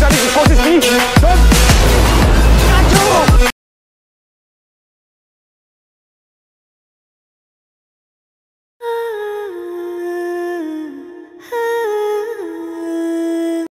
É amigos fosse fim.